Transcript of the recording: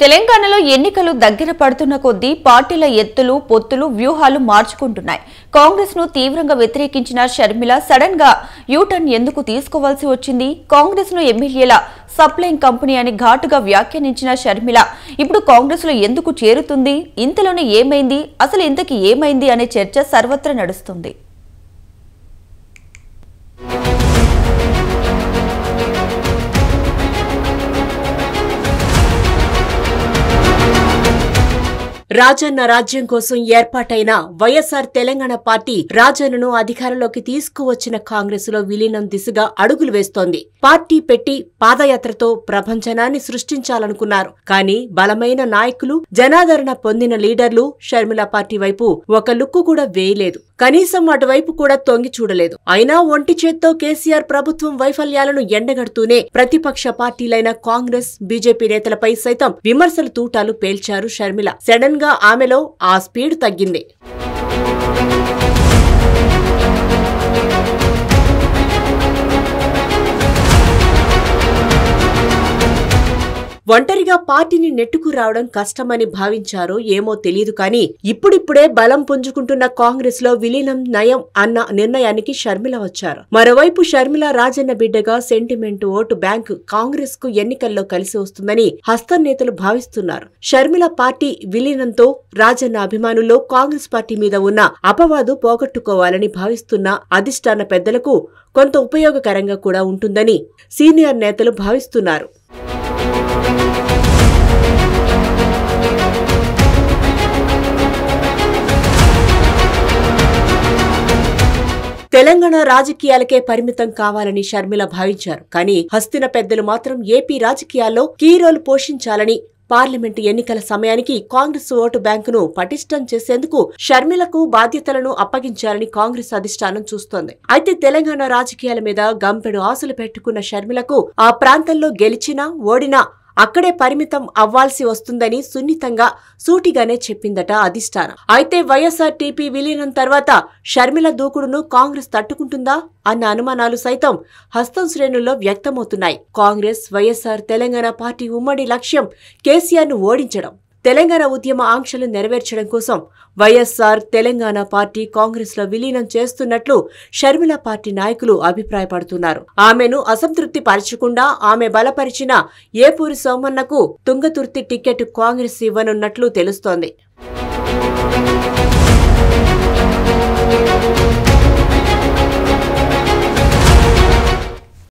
తెలంగాణలో ఎన్నికలు దగ్గర పడుతున్న కొద్దీ పార్టీల ఎత్తులు పొత్తులు వ్యూహాలు మార్చుకుంటున్నాయి. కాంగ్రెస్ను తీవ్రంగా వ్యతిరేకించిన షర్మిల సడన్గా యూటర్న్ ఎందుకు తీసుకోవాల్సి వచ్చింది? కాంగ్రెస్ను ఎమ్మెల్యేల సప్లైంగ్ కంపెనీ అని ఘాటుగా వ్యాఖ్యానించిన షర్మిల ఇప్పుడు కాంగ్రెస్లో ఎందుకు చేరుతుంది? ఇంతలోనే ఏమైంది? అసలు ఇంతకి ఏమైంది? అనే చర్చ సర్వత్రా నడుస్తుంది. రాజన్న రాజ్యం కోసం ఏర్పాటైన వైఎస్ఆర్ తెలంగాణ పార్టీ రాజన్నను అధికారంలోకి తీసుకువచ్చిన కాంగ్రెస్లో విలీనం దిశగా అడుగులు వేస్తోంది. పార్టీ పెట్టి పాదయాత్రతో ప్రపంచనాన్ని సృష్టించాలనుకున్నారు. కానీ బలమైన నాయకులు జనాదరణ పొందిన లీడర్లు షర్మిల పార్టీ వైపు ఒక లుక్కు కూడా వేయలేదు. కనీసం అటువైపు కూడా తొంగి చూడలేదు. అయినా ఒంటి చేత్తో కేసీఆర్ ప్రభుత్వం వైఫల్యాలను ఎండగడుతూనే ప్రతిపక్ష పార్టీలైన కాంగ్రెస్ బీజేపీ నేతలపై సైతం విమర్శల తూటాలు పేల్చారు షర్మిల. సడన్గా ఆమెలో ఆ స్పీడ్ తగ్గింది. ఒంటరిగా పార్టీని నెట్టుకు రావడం కష్టమని భావించారో ఏమో తెలియదు కానీ ఇప్పుడిప్పుడే బలం పుంజుకుంటున్న కాంగ్రెస్లో విలీనం నయం అన్న నిర్ణయానికి షర్మిల వచ్చారు. మరోవైపు షర్మిల రాజన్న బిడ్డగా సెంటిమెంట్ ఓటు బ్యాంకు కాంగ్రెస్కు ఎన్నికల్లో కలిసి వస్తుందని హస్తం నేతలు భావిస్తున్నారు. షర్మిల పార్టీ విలీనంతో రాజన్న అభిమానుల్లో కాంగ్రెస్ పార్టీ మీద ఉన్న అపవాదు పోగొట్టుకోవాలని భావిస్తున్న అధిష్టాన పెద్దలకు కొంత ఉపయోగకరంగా కూడా ఉంటుందని సీనియర్ నేతలు భావిస్తున్నారు. తెలంగాణ రాజకీయాలకే పరిమితం కావాలని షర్మిల భావించారు. కానీ హస్తిన పెద్దలు మాత్రం ఏపీ రాజకీయాల్లో కీ రోల్ పోషించాలని పార్లమెంటు ఎన్నికల సమయానికి కాంగ్రెస్ ఓటు బ్యాంకును పటిష్టం చేసేందుకు షర్మిలకు బాధ్యతలను అప్పగించాలని కాంగ్రెస్ అధిష్టానం చూస్తోంది. అయితే తెలంగాణ రాజకీయాల మీద గంపెడు ఆశలు పెట్టుకున్న షర్మిలకు ఆ ప్రాంతంలో గెలిచినా ఓడినా అక్కడే పరిమితం అవ్వాల్సి వస్తుందని సున్నితంగా సూటిగానే చెప్పిందట అధిష్టానం. అయితే వైఎస్ఆర్ టీపీ విలీనం తర్వాత షర్మిల దూకుడును కాంగ్రెస్ తట్టుకుంటుందా అన్న అనుమానాలు సైతం హస్తం శ్రేణుల్లో వ్యక్తమవుతున్నాయి. కాంగ్రెస్ వైఎస్ఆర్ తెలంగాణ పార్టీ ఉమ్మడి లక్ష్యం కేసీఆర్ను ఓడించడం. తెలంగాణ ఉద్యమ ఆంక్షలు నెరవేర్చడం కోసం వైఎస్ఆర్ తెలంగాణ పార్టీ కాంగ్రెస్లో విలీనం చేస్తున్నట్లు షర్మిల పార్టీ నాయకులు అభిప్రాయపడుతున్నారు. ఆమెను అసంతృప్తి పరచకుండా ఆమె బలపరిచిన ఏపూరి సోమన్నకు తుంగతుర్తి టికెట్ కాంగ్రెస్ ఇవ్వనున్నట్లు తెలుస్తోంది.